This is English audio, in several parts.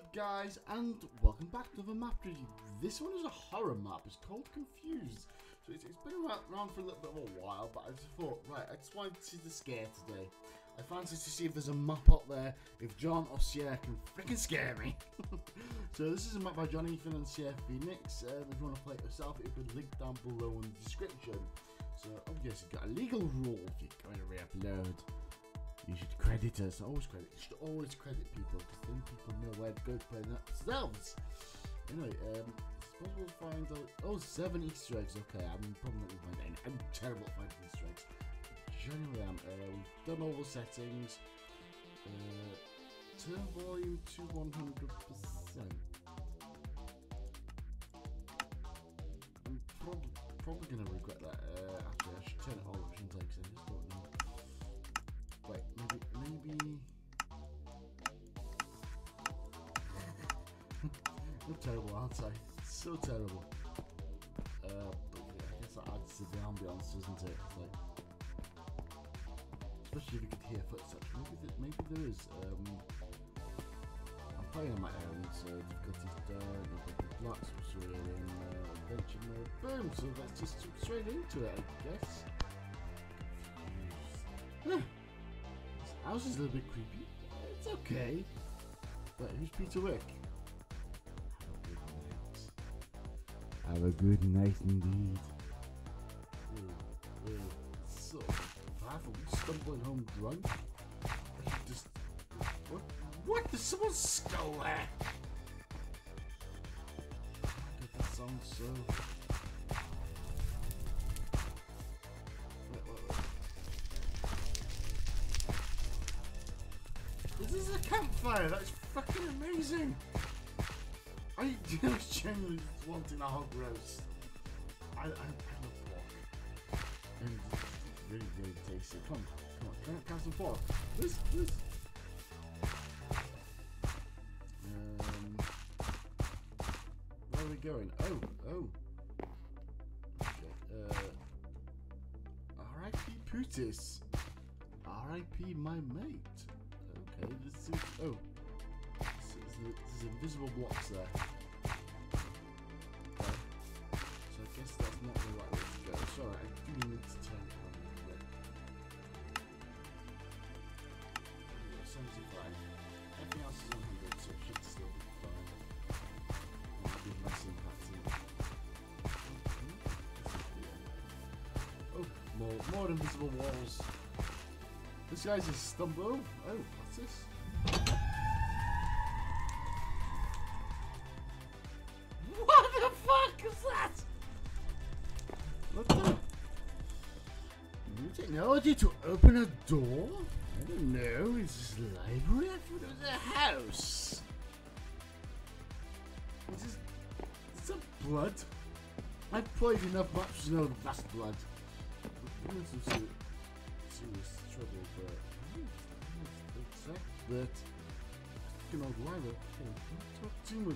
up guys and welcome back to the map review. This one is a horror map, it's called Confused. So it's, it's been around, for a little bit of a while but I just thought, right, I just wanted to see the scare today. I fancy to see if there's a map up there, if John or Sierra can freaking scare me. so this is a map by John Ethan and Sierra Phoenix. Um, if you want to play it yourself, it'll be linked down below in the description. So obviously you've got a legal rule if you're going to re-upload. You should credit us. Always credit. You should always credit people because then people know where to go play themselves. Anyway, um, it's possible to find oh seven Easter eggs. Okay, I'm probably not going to find any. I'm terrible at finding Easter eggs. Generally, am. Uh, we've done all the settings. Uh, turn volume to 100 percent. I'm probably probably going to terrible. So terrible. Uh, but yeah, I guess that adds to the ambience, doesn't it? It's like, especially if you could hear footsteps. Maybe, th maybe there is. Um, I'm playing on my own, so difficulty's done. Difficulty blocks, we're in uh, adventure mode. Boom! So let's just jump straight into it, I guess. Confused. This house is a little bit creepy. It's okay. But who's Peter Wick? Have a good night. Indeed. Ooh, ooh. So, powerful. We stumbling home drunk? Just. What? What? There's someone's skull! Oh god, that sounds so. This is a campfire. That's fucking amazing. I just genuinely wanting a hog roast. I, I, I love pork. And it's really, really tasty. Come on, come on, can I have some pork? Please, please. Um, where are we going? Oh, oh. Okay. Uh, R.I.P. Putis. R.I.P. my mate. Okay, this is oh. There's, invisible blocks there. Okay. So I guess that's not the right way to go. Sorry, I do need to turn it on a bit. Yeah, sounds fine. Everything else is 100, so it should still be fine. Might be less impacting. Oh, more, more invisible walls. This guy's just stumbled. Oh, what's this? Technology to open a door? I don't know. Is this library? I thought it was a house. Is this, is this blood? I've played enough maps to know that that's blood. We're in some serious, trouble, but I don't expect that. Fucking old library. Oh, okay, talk to me.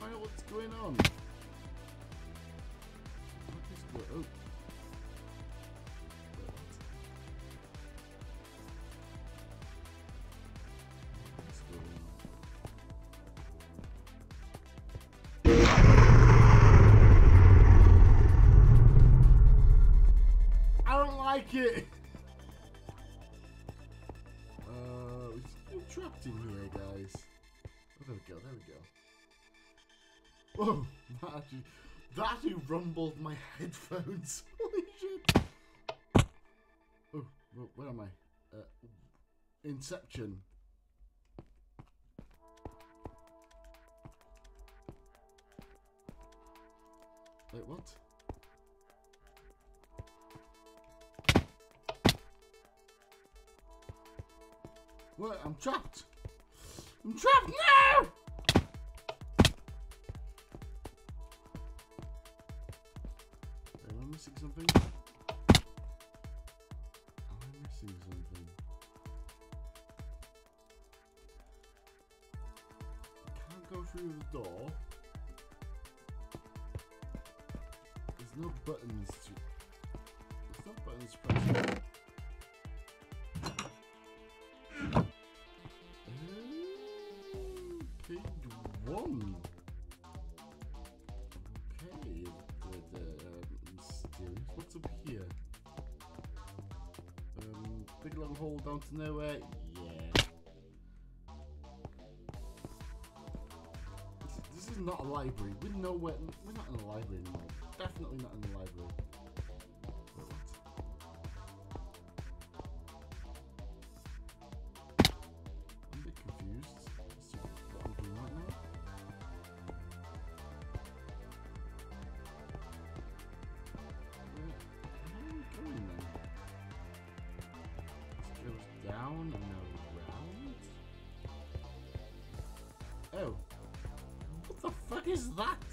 Find out what's going on. What is the oh? Trapped in here, guys. Oh, there we go. There we go. Whoa, that actually, that actually rumbled my headphones. Holy shit. Oh, wh- where am I? Uh, Inception. Wait, what? What? I'm trapped. I'm trapped now! Am I missing something? Am I missing something? I can't go through the door. There's no buttons to. There's no buttons to press. Okay. Um. What's up here? Um, big long hole down to nowhere. Yeah. This, this is not a library. We're nowhere. We're not in a library anymore. Definitely not in the library. What is that?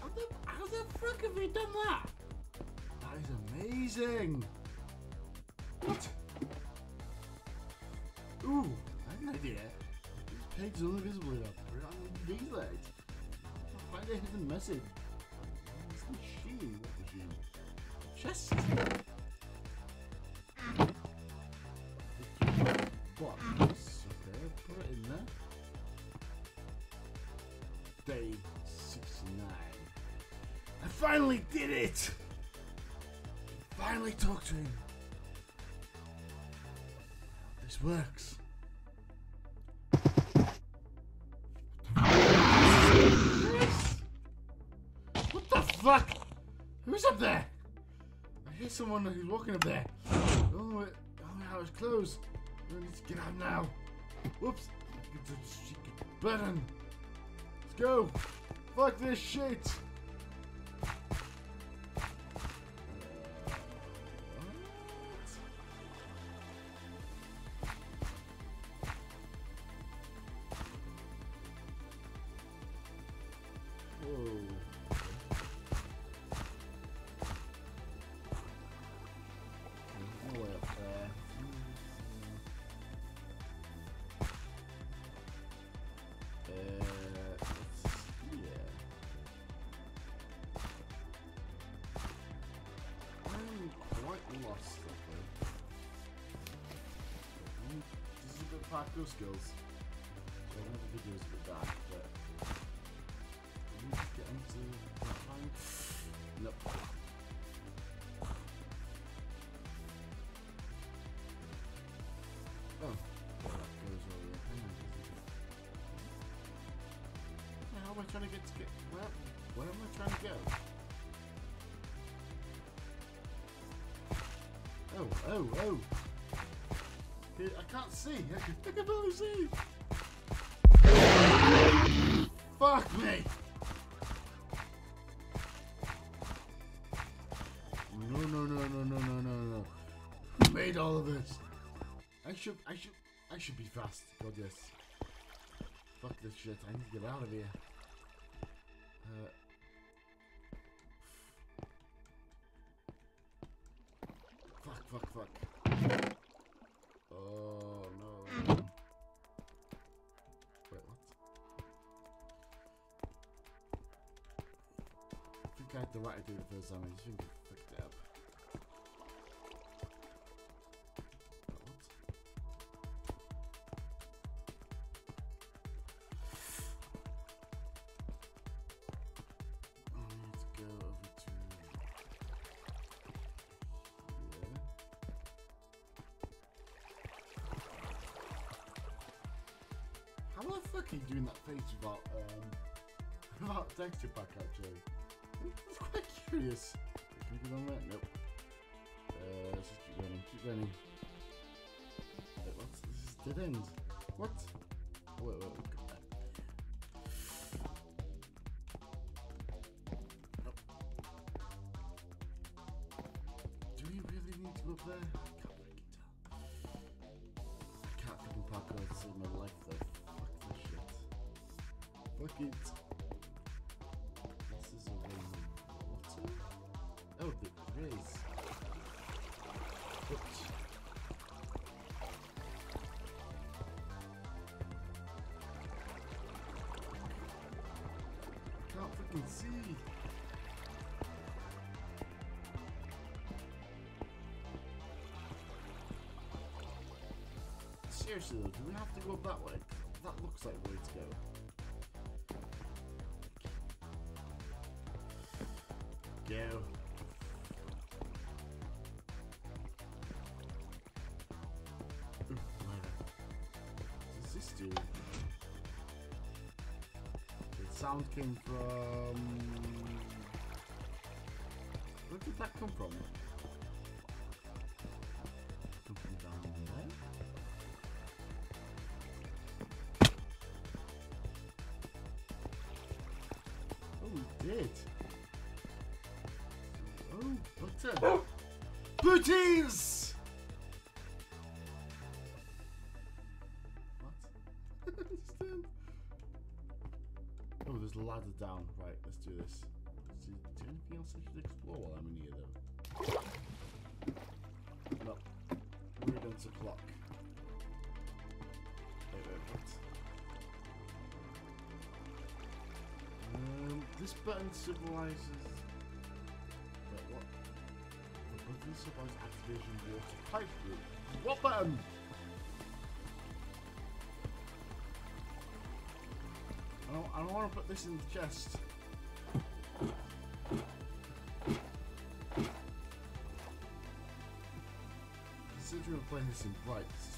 How the, how the fuck have they done that? That is amazing. What? Ooh, I have an idea. This page is only visible enough. Put it on the reload. Find a hidden message. This machine. What machine? Chest. Box. In there. Day 69. I finally did it! Finally talked to him. This works. What the fuck? Who's up there? I hear someone who's walking up there. Oh, it, oh it's closed. I need to get out now. Whoops. Button. Let's go. Fuck this shit. Think. Mm, This is bit parkour skills. I know the video is a bit dark, but get into that line. Nope. Oh, that goes the am I trying to get to get where? Where am I trying to go? Oh, oh, oh! I can't see. I can, barely see. Fuck me! No, no, no, no, no, no, no, no. Made all of this? I should, I should, I should be fast. God yes. Fuck this shit. I need to get out of here. Uh, fuck, fuck. Oh no. Wait, what? I think I had the right to do the first time. I just think How the fuck are you doing that face without um without texture pack actually? It's quite curious. Can you go on that? Nope. Uh, let's just keep running, keep running. Wait, this is dead end. What? It. This is a water? Oh, there is. Oops. Can't freaking see. Seriously though, do we have to go up that way? That looks like the way to go. Go. Ooh, whatever. What does this? The sound came from... Where did that come from? From down there? Oh, we did. Oh, butter. Booties! What? Understand? oh, there's a ladder down. Right, let's do this. Is there anything else I should explore while I'm in here, though? No. We're going to clock. Wait, wait, what? Um, this button symbolizes. Symbolizes water pipe group. What button? I don't, I don't want to put this in the chest. Considering playing this in bright, this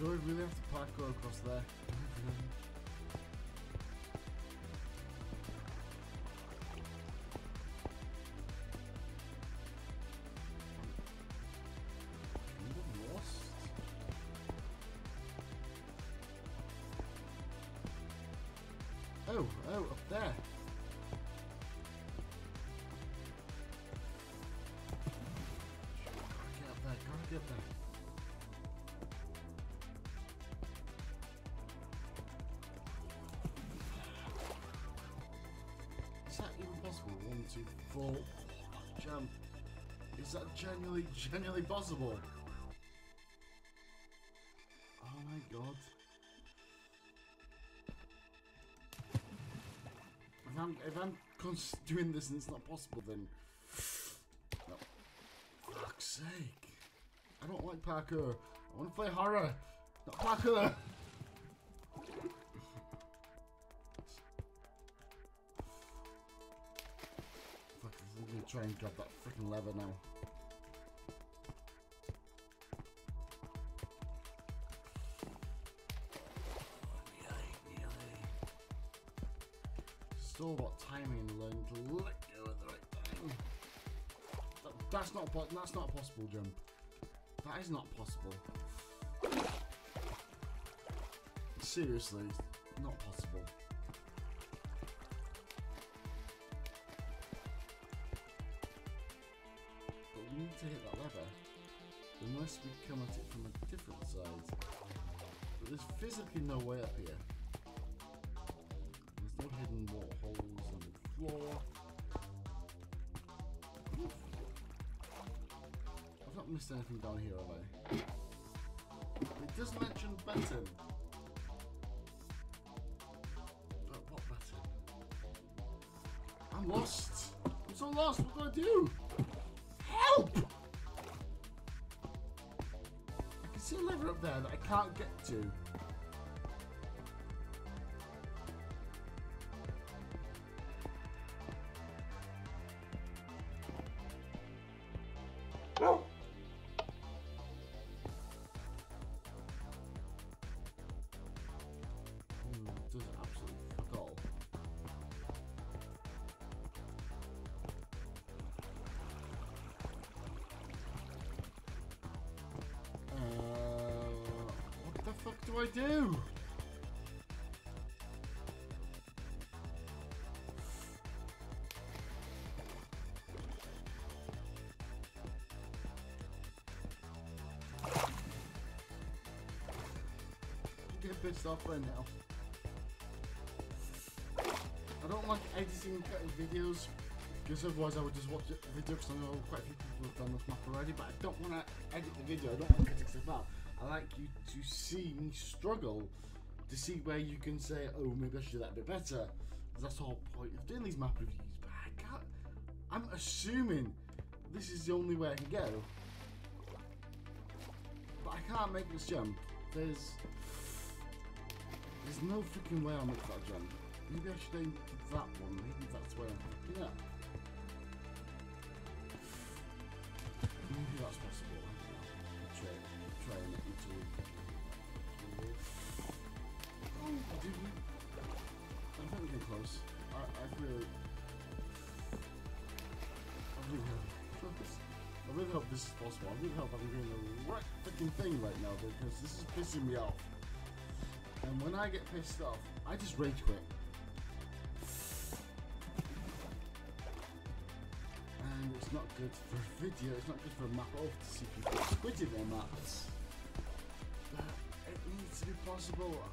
Do I really have to parkour across there? Oh, oh, up there. Possible? One, two, four. Jump. Is that genuinely, genuinely possible? Oh my god. If I'm, if I'm doing this and it's not possible, then. No. Fuck's sake. I don't like parkour. I want to play horror, not parkour. Try and grab that freaking lever now. Still about timing learning to let go at the right time. That, that's not that's not possible jump. That is not possible. Seriously, Unless we come at it from a different side. But there's physically no way up here. There's no hidden water holes on the floor. Oof. I've not missed anything down here, have I? It does mention button. But what button? I'm lost. I'm so lost. What do I do? There that I can't get to. Hmm, I do? Getting pissed off right now. I don't like editing videos because otherwise I would just watch the video because I know quite a few people have done this map already, but I don't want to edit the video, I don't want to cut stuff out. I like you to see me struggle to see where you can say, oh, maybe I should do that a bit better. That's the whole point of doing these map reviews, but I can't, I'm assuming this is the only way I can go. But I can't make this jump. There's, there's no freaking way I'll make that jump. Maybe I should aim for that one. Maybe that's where I'm picking. Maybe that's possible. To. Oh, I think we're getting close. I, I really. I really hope this. I really hope this is possible. I really hope I'm doing the right freaking thing right now because this is pissing me off. And when I get pissed off, I just rage quit. And it's not good for a video, it's not good for a map off to see people quitting their maps. But it needs to be possible. I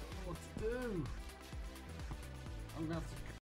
don't know what to do. I'm gonna have to